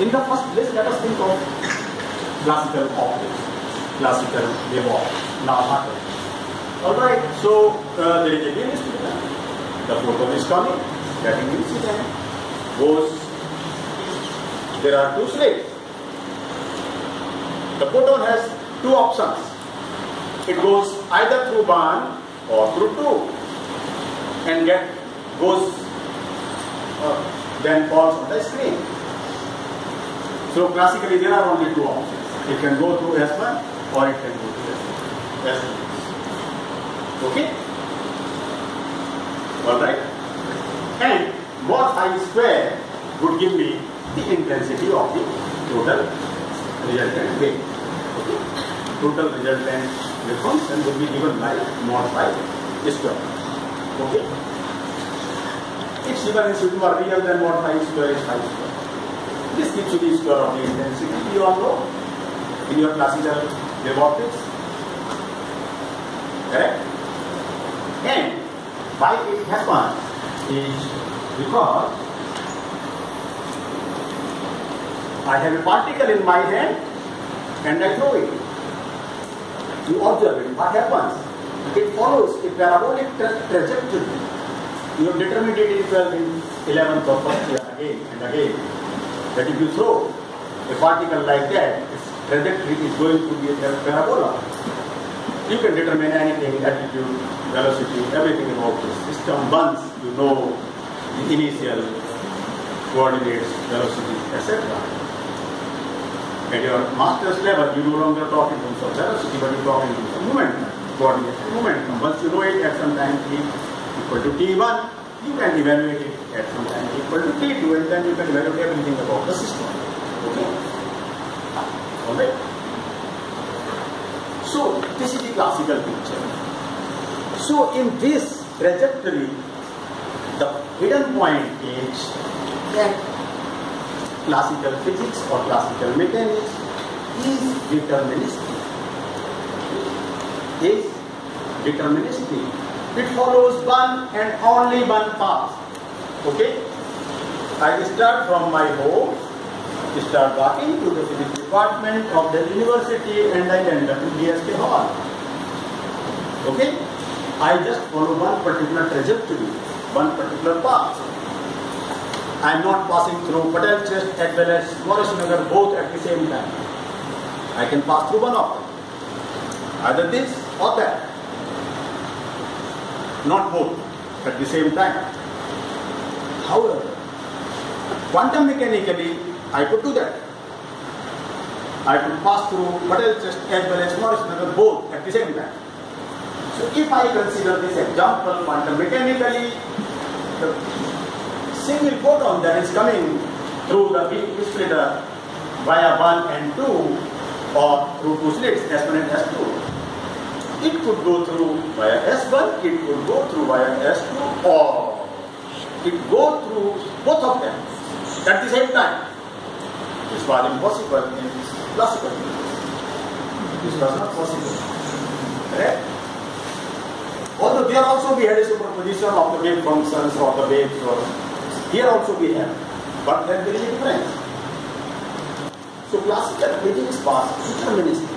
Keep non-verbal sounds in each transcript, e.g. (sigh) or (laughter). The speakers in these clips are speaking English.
In the first place, let us think of classical optics, classical wave optics, now matter. Alright, so uh, there is a splitter. The photon is coming, getting incident, goes. There are two slits. The photon has two options. It goes either through one or through two and get goes then falls on the screen. So classically there are only two options. It can go through S1 or it can go through S2. Okay? Alright? And mod phi square would give me the intensity of the total resultant wave. Okay? Total resultant wave function would be given by mod phi square. Okay? If C1 and C2 are real, then what phi square is phi square. This gives you the square of the intensity. You all know in your classical wave optics. Correct? And why it happens is because I have a particle in my hand and I throw it. You observe it. What happens? It follows a parabolic tra trajectory. You have determined it in 12 in 11th or first year again and again. That if you throw a particle like that, its trajectory is going to be a parabola. You can determine anything, attitude, velocity, everything about this system once you know the initial coordinates, velocity, etc. At your master's level, you no longer talk in terms of velocity, but you talk in terms of momentum, coordinate, momentum. Once you know it at some time equal to t1, you can evaluate it at some time equal to t2, and then you can evaluate everything about the system. Okay? Alright? So, this is the classical picture. So, in this trajectory, the hidden point is that classical physics or classical mechanics is deterministic. Is deterministic. It follows one and only one path. Okay? I start from my home, start walking to the physics department of the university and I end up in DSK hall. Okay? I just follow one particular trajectory, one particular path. I am not passing through Patel Chest as well as Maurice Nagar both at the same time. I can pass through one of them. Either this or that. Not both at the same time. However, quantum mechanically, I could do that. I could pass through Patel Chest as well as Maurice Nagar both at the same time. So if I consider this example quantum mechanically, the single photon that is coming through the beam splitter via 1 and 2 or through two slits S1 and S2. It could go through via S1, it could go through via S2 or it go through both of them at the same time. This was impossible in classical physics. This was not possible. Correct? Although there also we had a superposition of the wave functions or the waves or here also we have. But then there is a difference. So classical physics was deterministic.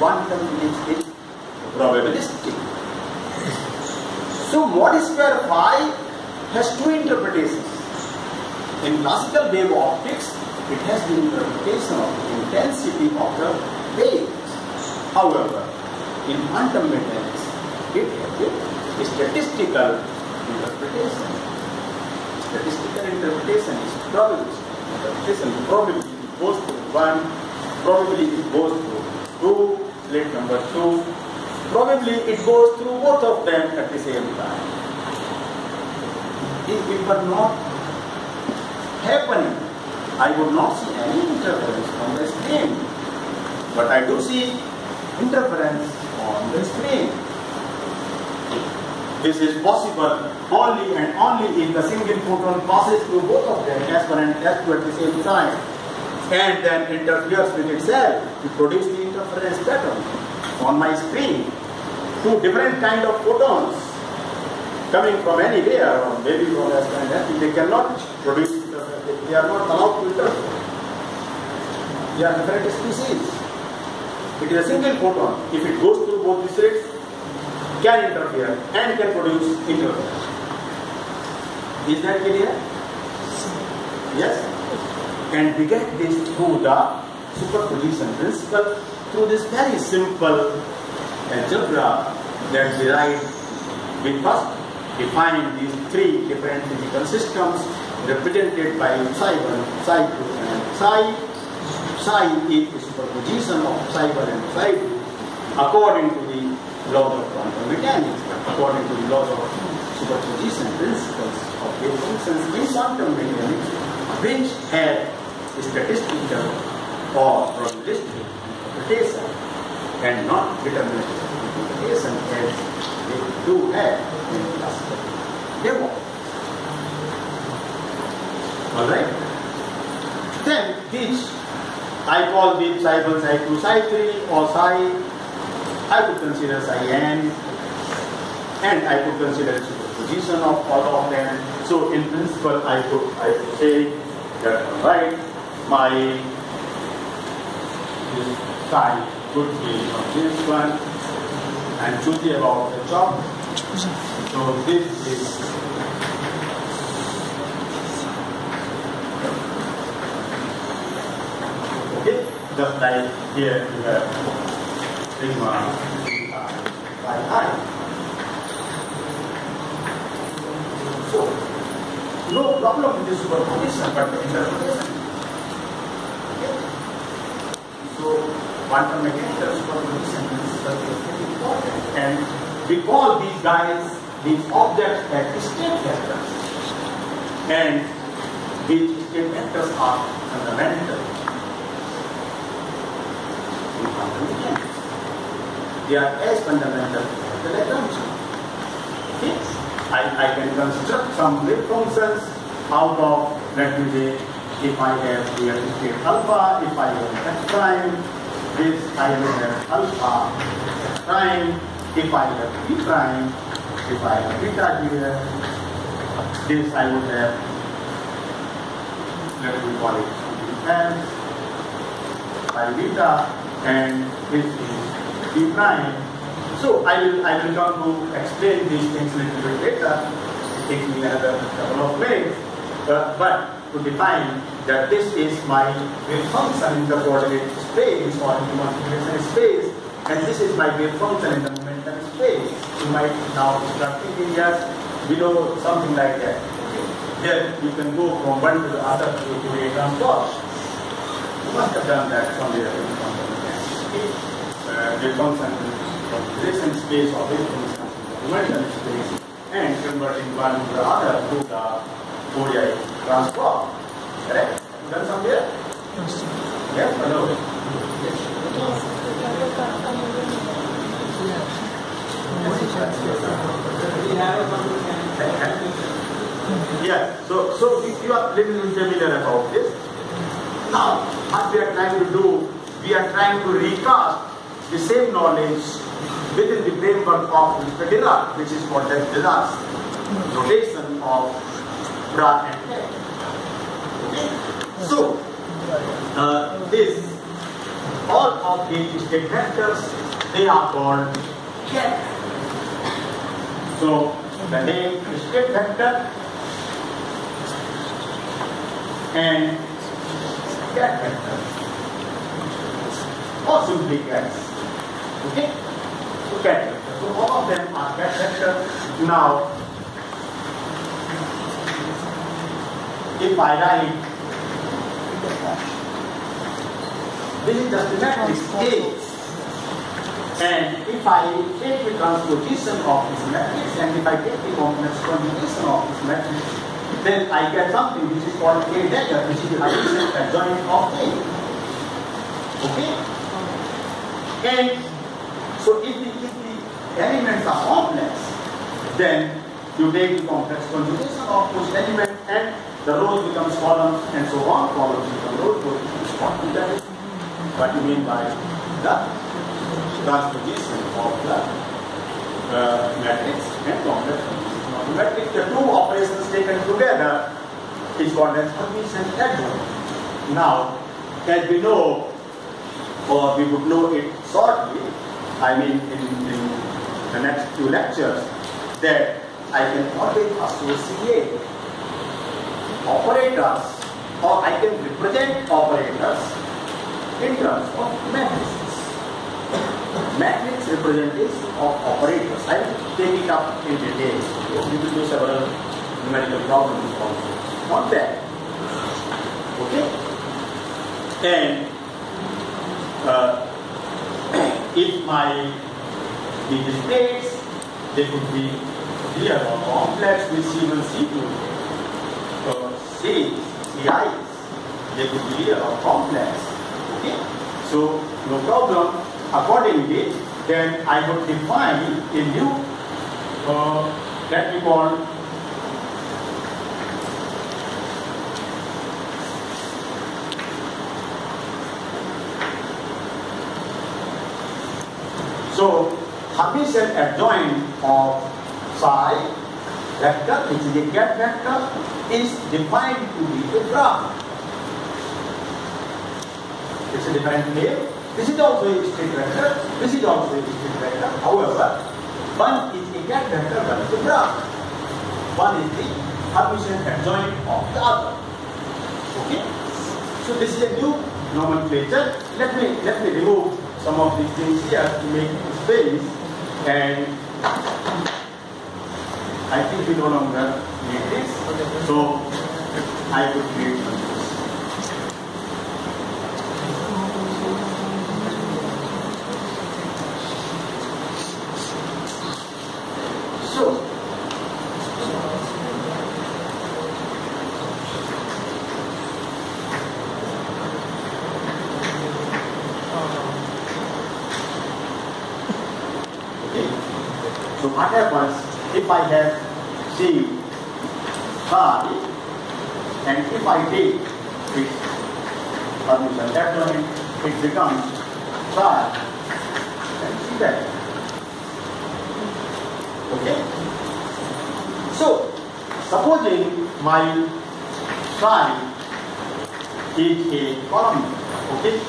Quantum is probabilistic. So mod square phi has two interpretations. In classical wave optics, it has the interpretation of the intensity of the waves. However, in quantum mechanics, it has a statistical interpretation. Statistical interpretation is probabilistic interpretation. Probably it goes one, probably it goes through two, slit number two. Probably it goes through both of them at the same time. If it were not happening, I would not see any interference on the screen. But I do see interference on the screen. This is possible only and only if the single photon passes through both of them, S1 and S2 at the same time, and then interferes with itself to produce the interference pattern on my screen. Two different kind of photons coming from anywhere, or maybe from West and they cannot produce interference. They are not allowed to interfere. They are different species. It is a single photon. If it goes through both these rays, can interfere and can produce interference. Is that clear? Yes? And we get this through the superposition principle through this very simple algebra that we derived we first define these three different physical systems represented by psi 1, psi 2 and psi. Psi is the superposition of psi 1 and psi 2 according to the laws of quantum mechanics, according to the laws of superposition principles of wave functions in quantum mechanics, which have statistical or probabilistic interpretation and not deterministic interpretation as they do have in classical demo. Alright? Then which I call the psi 1, psi 2, psi 3 or psi I would consider psi n and I could consider superposition of all of them. So in principle I could I could say that right my this could be and about the job. So this is okay, just like here you have sigma by i. So, no problem with this superposition, but interpretation. Okay. So, quantum mechanical superposition is very important. And we call these guys, these objects as state vectors. And these state vectors are fundamental in quantum mechanics. They are as fundamental as the Lagrange. Okay? I, I can construct some wave functions out of, let me say, if I have here state alpha, if I have f prime, this I will have alpha prime, if I have p prime, if I have beta here, this I would have, let me call it m by beta, and this is p prime. So I will I will come to explain these things a little bit later. It takes me another couple of minutes. Uh, but to define that this is my wave function in the coordinate space or in the multiplication space, and this is my wave function in the momentum space. You might now start thinking yes, below something like that. Then you can go from one to the other to transpose. You must have done that somewhere in the uh, the function from relation space or a function momentum space and converting one to the other through the Fourier transform. Correct? Done somewhere? Yes no? Yes. So, so if you are little familiar about this, now what we are trying to do, we are trying to recast the same knowledge within the framework of Mr. Dirac, which is called as Dirac's notation of head. So, uh, this, all of these state vectors, they are called ket. So, the name state vector and ket vector, or simply kets. Okay? So ket So all of them are ket vectors. Now, if I write this is just the matrix A and if I take the transposition of this matrix and if I take the complex conjugation of this matrix then I get something which is called A dagger which is the adjacent adjoint of A. Okay? And so if the, if the elements are complex, then you take the complex conjugation of those elements and the rows becomes columns and so on, columns become rows, rows becomes columns. That is what you mean by the transposition of the uh, matrix and complex conjugation of matrix, the two operations taken together is called as Hermitian adjoint. Now, as we know, or we would know it shortly, I mean in, in the next few lectures, that I can always associate operators or I can represent operators in terms of matrices. Matrix representation of operators. I will take it up in detail. We will do several numerical problems also. Not that. Okay? And uh, (coughs) if my the states, they could be real or complex with C1, C2, C, CIs, they could be or complex. Okay? So, no problem. Accordingly, then I would define a new uh, that we call So, Hermitian adjoint of psi vector, which is a ket vector, is defined to be a graph. It's a different name. This is also a state vector. This is also a state vector. However, one is a ket vector, one is a graph. One is the Hermitian adjoint of the other. Okay? So this is a new nomenclature. Let me let me remove some of these things here to make space and I think we no longer need this. So I would create this. So Okay. So what happens if I have C phi and if I take its Hermitian, that one it becomes phi and C that. Okay. So supposing my psi is a column, okay,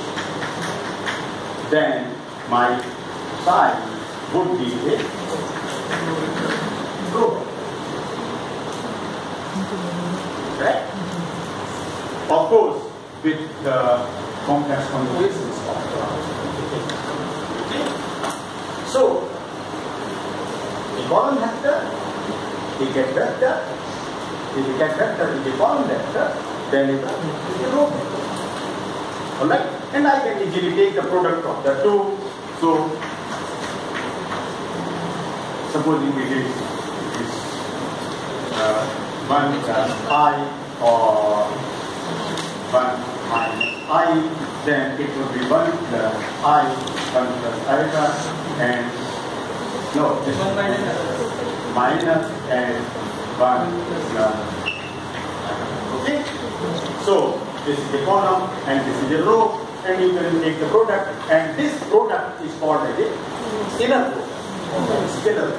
then my psi would be a group. Correct? Of course, with the complex conjugations of the okay. So, a column vector, a ket vector, if you ket vector is a column vector, then it is a row vector. Alright? And I can easily take the product of the two. So, supposing it is uh, 1 plus i or 1 minus i, then it would be 1 plus i, 1 plus iota, and no, this one minus, minus and 1 Okay? So, this is the column and this is the row, and you can take the product, and this product is called as a scalar product scalar.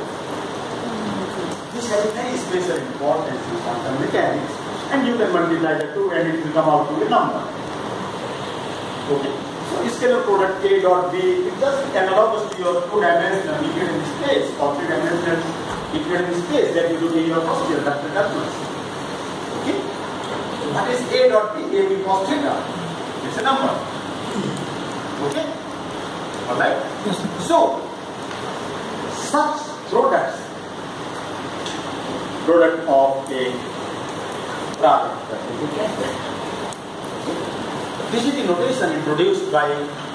This has very special importance in quantum mechanics, and you can multiply the two and it will come out to a number. Okay. So scalar product A dot B is just analogous to your two-dimensional Euclidean space or three-dimensional Euclidean space that you do in your first year vector calculus. Okay. What is A dot B? A B cos theta. It's a number. Okay. All right. So such products, product of a product that be. This is the notation introduced by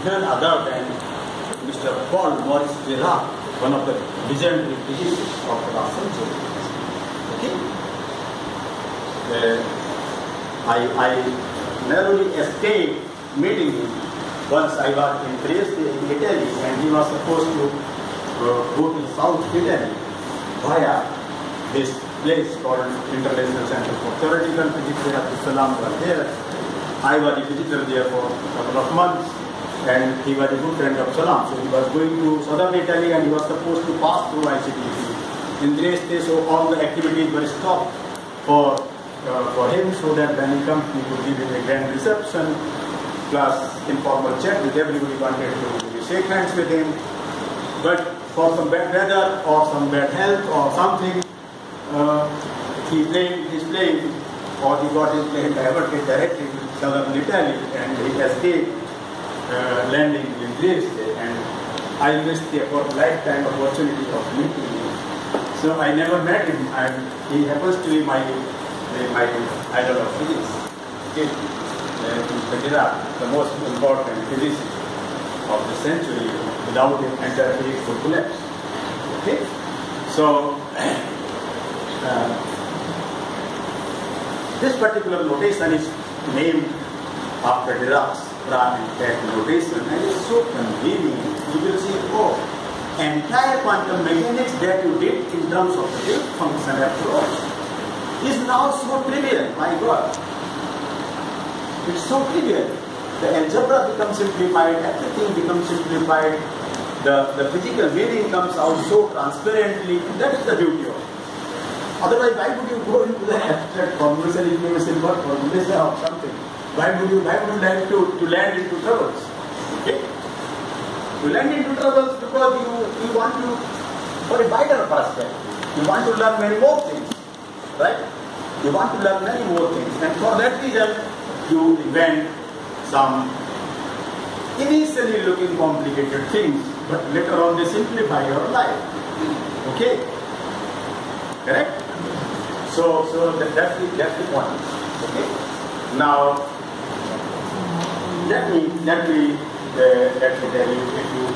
none other than Mr. Paul Maurice Dirac, one of the legendary of century. Okay? Uh, I, I narrowly escaped meeting him once I was in Trieste, in Italy, and he was supposed to uh, go to South Italy via this place called International Center for Theoretical Physics. Have Salam there. I was a visitor there for a couple of months, and he was a good friend of Salam. So he was going to southern Italy, and he was supposed to pass through ICTP in Trieste, so all the activities were stopped for uh, for him, so that when he comes, he would give him a grand reception, plus informal chat with everybody wanted to shake hands with him. But for some bad weather or some bad health or something, uh, he played, he's playing, or he got his plane diverted directly to southern Italy and he escaped uh, landing in Trieste. And I missed the lifetime opportunity of meeting him. So I never met him, and he happens to be my my idol of physics. Okay. Uh, the most important physicist of the century without him entire would collapse. Okay? So, uh, this particular notation is named after Pratt notation and it's so convenient. You will see, oh, entire quantum mechanics that you did in terms of the wave function approach is now so trivial, my God. It's so trivial the algebra becomes simplified, everything becomes simplified, the, the physical meaning comes out so transparently. That is the beauty of it. Otherwise, why would you go into the abstract formulation if you simple formulation of something? Why would you why would you like to, to land into troubles? Eh? Okay? You land into troubles because you, you want to for a wider perspective. You want to learn many more things. Right? You want to learn many more things. And for that reason, you invent some initially looking complicated things, but later on they simplify your life. Okay? Correct? So, so that, that's, the, that's the point. Okay? Now, let me, let me, uh, let me tell you a few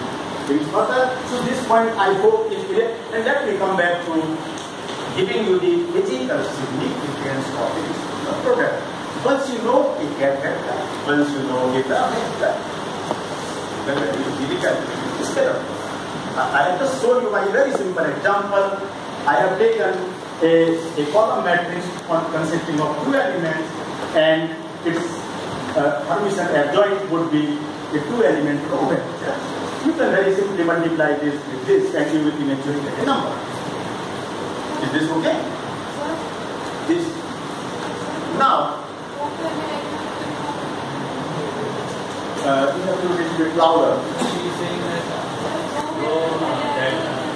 things further. So this point I hope is clear. And let me come back to giving you the physical significance of this product. Once you know it get better, once you know it better, then it is difficult. Instead I have just shown you by very simple example. I have taken a, a column matrix on, consisting of two elements and its uh, Hermitian adjoint would be a two-element vector. You can very simply multiply this with this and you will eventually get a number. Is this okay? This. Now, uh, you have to a bit louder. She's saying that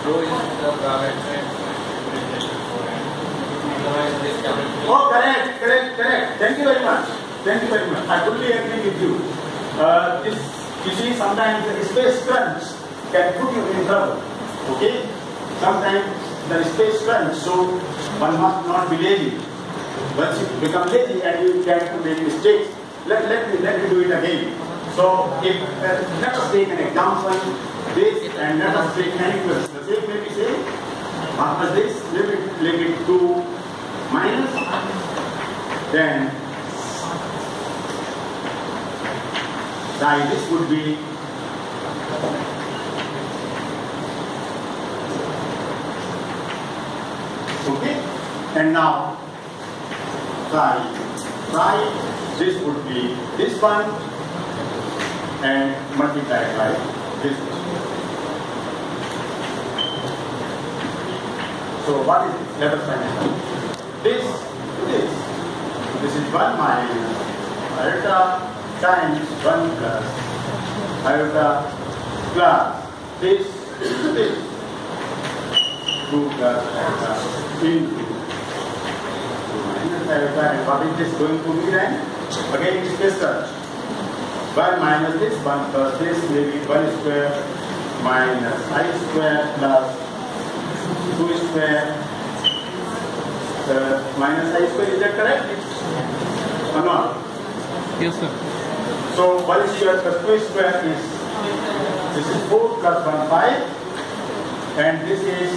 is the parameter. Oh, correct, correct, correct. Thank you very much. Thank you very much. I fully agree with you. Uh, this, you see, sometimes the space crunch can put you in trouble. Okay? Sometimes the space crunch, so one must not be lazy. Once you become lazy and you get to make mistakes, let, let, me, let me do it again. So, if, uh, let us take an example, this, and let us take an equation. The same maybe say, after this, limit, limit 2 minus, then psi this would be okay. And now psi psi this would be this one. And multiplied by this one. So what is this? Let us find out this this this is 1 minus iota times 1 plus iota plus this this 2 plus iota into 2 minus iota and what is this going to be then? Again it's discussed. 1 minus this 1 plus this will be 1 square minus i square plus 2 square uh, minus i square is that correct? Or not? Yes, sir. So 1 square plus 2 square is, this is 4 plus 1, 5. And this is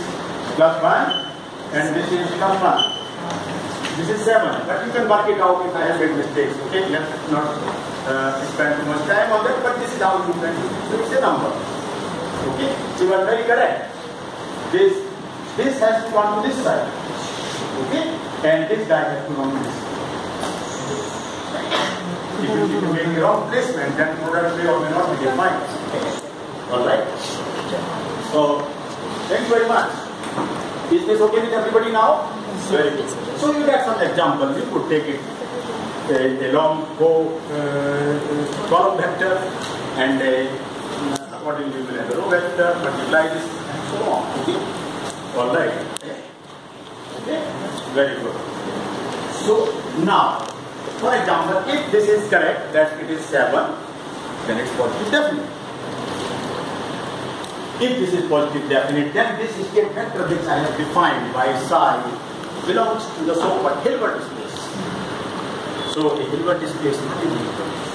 plus 1. And this is plus 1. This is 7. But you can work it out if I have made mistakes. Okay, let's not uh, spend too much time on that. But this is how you can do it. So it's a number. Okay, you are very correct. This, this has to come to this side. Okay, and this guy has to come to this side. You, you make the wrong placement, then may or may not be defined. All right. So, thank you very much. Is this okay with everybody now? Very good. So you get some examples. You could take it a, a long co uh, column vector and a uh, accordingly will have a row vector, multiply this and so on. Okay. All right. Okay. Very good. So now, for example, if this is correct, that it is seven, then it's positive definite. If this is positive definite, then this state vector which I have defined by psi belongs to the so-called Hilbert space. So a Hilbert space what is Hilbert?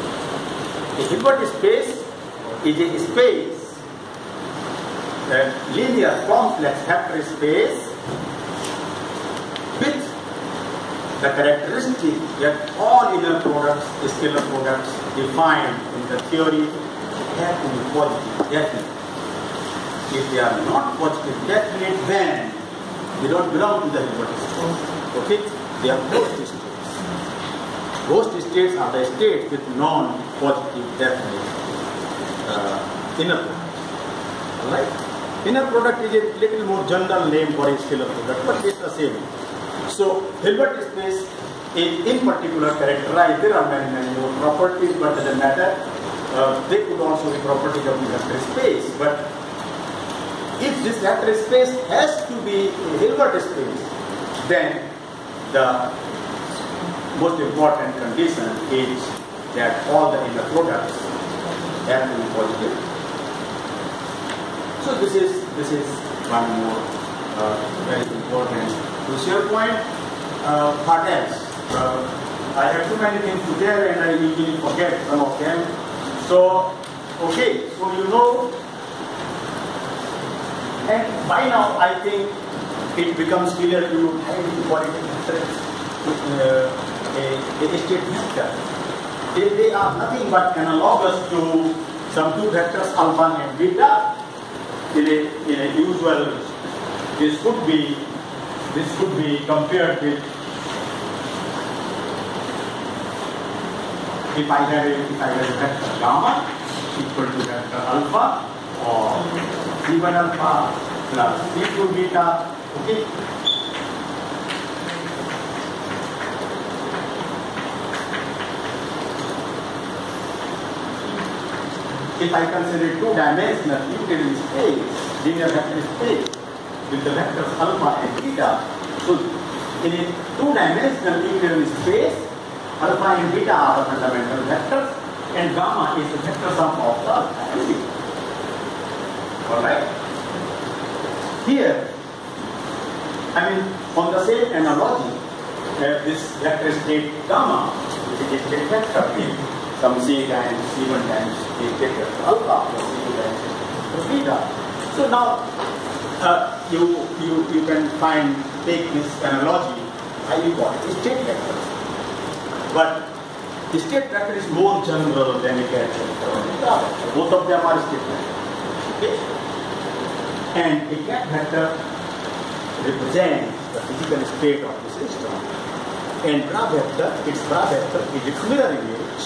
A Hilbert space is a space, a linear complex vector space with the characteristic that all inner products, scalar products defined in the theory have to be positive, definite. If they are not positive, definite, then they don't belong to the space. Okay? They are ghost states. Ghost states are the states with non-positive, definite uh, inner product. Alright? Inner product is a little more general name for a scalar product, but it's the same. So Hilbert space is in particular characterized. There are many, many more properties, but doesn't matter. Uh, they could also be properties of the vector space. But if this vector space has to be a Hilbert space, then the most important condition is that all the inner products have to be positive. So this is this is one more uh, very important crucial point. Uh? Uh, I have too many things to tell and I usually forget some of them. So, okay, so you know, and by now I think it becomes clear to you how to call uh, a, a state vector. They, they are nothing but analogous to some two vectors alpha and beta in a, in a usual, this could be, this could be compared with, if I have a, if I have a vector gamma equal to vector alpha or C1 alpha plus C2 beta, okay? if I consider two-dimensional Euclidean space, linear vector space, with the vectors alpha and beta, so in a two-dimensional Euclidean space, alpha and beta are the fundamental vectors, and gamma is the vector sum of the alpha and beta. Alright? Here, I mean, on the same analogy, uh, this vector state gamma is a state vector in some c times c1 times a vector alpha plus c2 times beta. So now uh, you, you, you can find, take this analogy, how you call it, state vector. But the state vector is more general than a ket vector. Both of them are state vectors. Okay? And a ket vector represents the physical state of the system. And bra vector, its bra vector is its mirror image.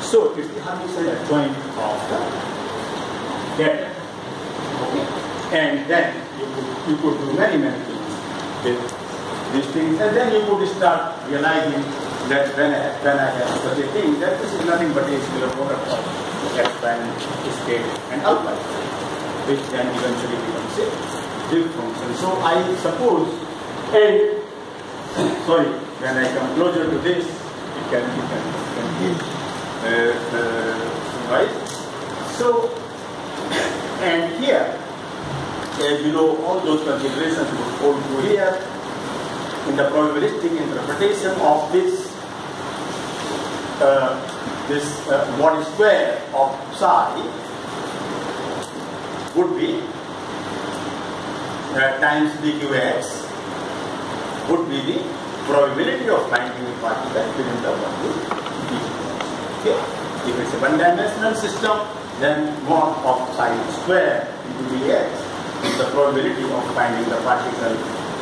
So it's the Hermitian adjoint of the vector. Okay? And then you could, do many, many things with these things. And then you could start realizing that when I, when I have such a thing, that this is nothing but a product of x prime state and alpha, which then eventually becomes a diff function. So I suppose, and (coughs) sorry, when I come closer to this, it can, it can, can be uh, uh, right? So, (coughs) and here, as you know, all those considerations would hold true here in the probabilistic interpretation of this uh, this uh, mod square of psi would be uh, times dqx would be the probability of finding a particle within the volume Okay. If it's a one-dimensional system, then one of psi square into dx the probability of finding the particle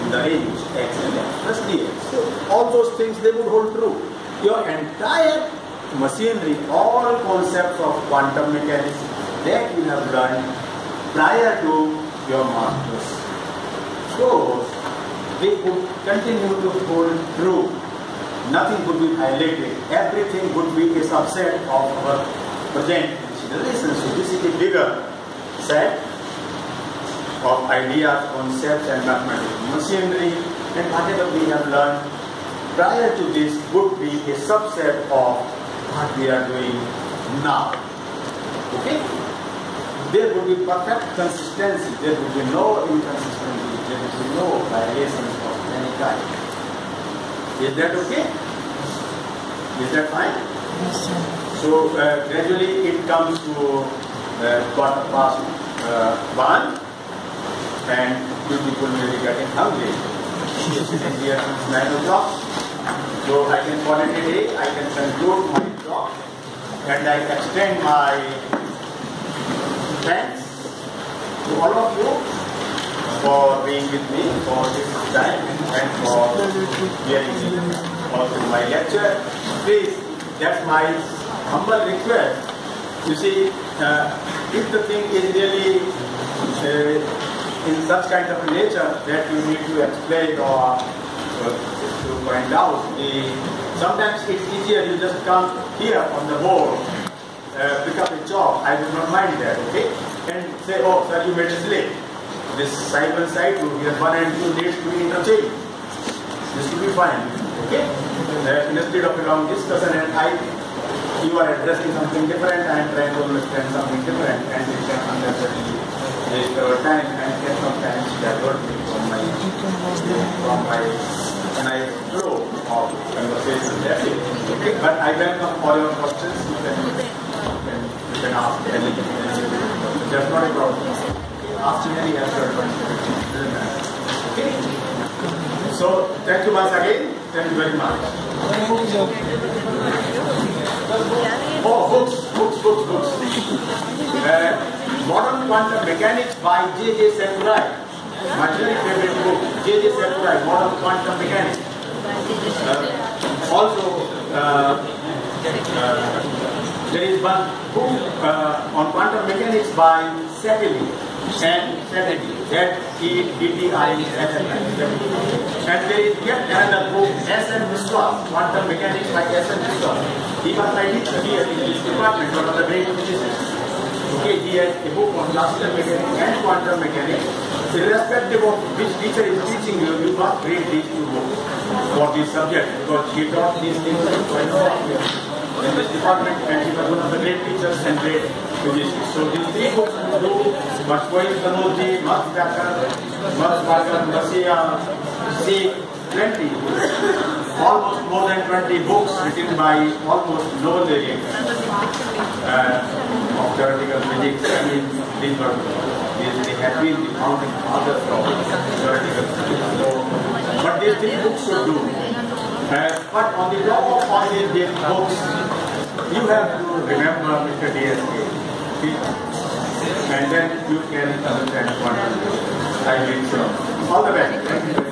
in the range x and x plus dx. So all those things they would hold true. Your entire machinery, all concepts of quantum mechanics that you have learned prior to your master's course they would continue to hold true. Nothing would be violated. Everything would be a subset of our present consideration. So this is a bigger set of ideas, concepts and mathematical machinery and whatever we have learned prior to this would be a subset of what we are doing now. Okay? There would be perfect consistency. There would be no inconsistency. There would be no violations of any kind. Is that okay? Is that fine? Yes. So uh, gradually it comes to uh, quarter past uh, one and you people will be getting hungry. Sitting here since 9 o'clock. So I can call it a day, I can conclude my talk and I extend my thanks to all of you for being with me for this time and for hearing also my lecture. Please, that's my humble request. You see, uh, if the thing is really uh, in such kind of nature that you need to explain or uh, to point out, the, sometimes it's easier you just come here on the board uh, pick up a job, I will not mind that, okay? And say, oh, sir, you made a slip. This side one side two, here one and two needs to be interchanged. This will be fine, okay? Uh, instead of a long discussion and I, you are addressing something different, I am trying to understand something different, and it can unnecessarily waste our time and can sometimes divert me from my, from my nice flow of conversation. That's. Okay, but I welcome all your questions. You can can, you can ask any, any not a problem. Any answer. Doesn't matter. Okay? So, thank you once again. Thank you very much. Oh, books, books, books, books. Uh, Modern Quantum Mechanics by J.J. Sakurai. My very favorite book, J.J. Sakurai, Modern Quantum Mechanics. Uh, also, uh, uh, there is one book uh, on quantum mechanics by Sedley and Sedley, Z-E-D-D-I-S-L-Y. And there is yet another book, S.N. Biswas, Quantum Mechanics by. Biswas. He was my teacher in this department, one of the great. Okay, a book on classical mechanics and quantum mechanics. Irrespective of which teacher is teaching you, you must read these two books for this subject because he taught these things quite in this department and he was one of the great teachers and great physicians. So these three books you do Maswai Kanurji, Max Becker, Max Barker, Garcia, see plenty, almost more than 20 books written by almost no variant uh, of theoretical physics. I mean, these were these, they have been the founding fathers of theoretical physics. So, but these three books should do. Uh, but on the top of all these, books, you have to remember Mr. DSK. And then you can understand what I mean. So, all the best.